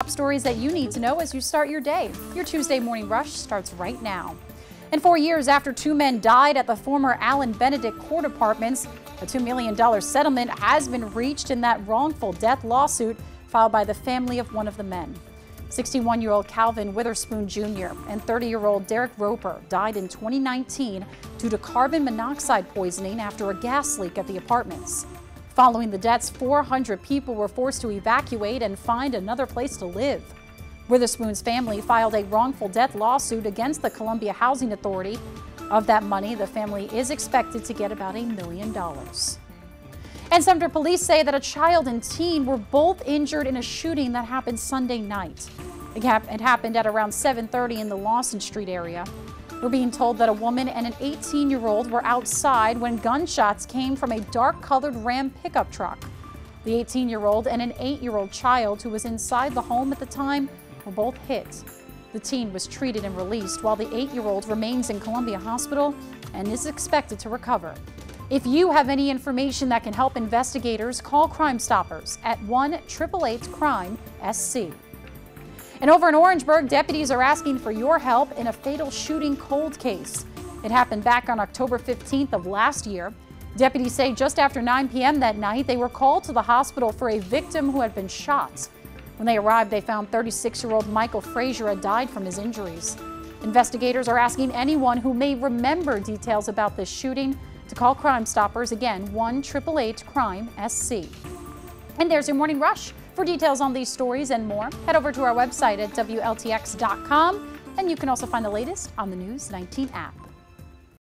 Top stories that you need to know as you start your day. Your Tuesday morning rush starts right now. And four years after two men died at the former Allen Benedict Court Apartments, a $2 million settlement has been reached in that wrongful death lawsuit filed by the family of one of the men. 61 year old Calvin Witherspoon Jr. and 30 year old Derek Roper died in 2019 due to carbon monoxide poisoning after a gas leak at the apartments. Following the deaths, 400 people were forced to evacuate and find another place to live. Witherspoon's family filed a wrongful death lawsuit against the Columbia Housing Authority. Of that money, the family is expected to get about a million dollars. And Sumter police say that a child and teen were both injured in a shooting that happened Sunday night. It happened at around 7:30 in the Lawson Street area. We're being told that a woman and an 18 year old were outside when gunshots came from a dark colored Ram pickup truck. The 18 year old and an 8 year old child who was inside the home at the time were both hit. The teen was treated and released while the 8 year old remains in Columbia Hospital and is expected to recover. If you have any information that can help investigators, call Crime Stoppers at 1 888 Crime SC. And over in Orangeburg, deputies are asking for your help in a fatal shooting cold case. It happened back on October 15th of last year. Deputies say just after 9 p.m. that night, they were called to the hospital for a victim who had been shot. When they arrived, they found 36 year old Michael Frazier had died from his injuries. Investigators are asking anyone who may remember details about this shooting to call Crime Stoppers again 1 888 Crime SC. And there's your morning rush. For details on these stories and more, head over to our website at WLTX.com, and you can also find the latest on the News 19 app.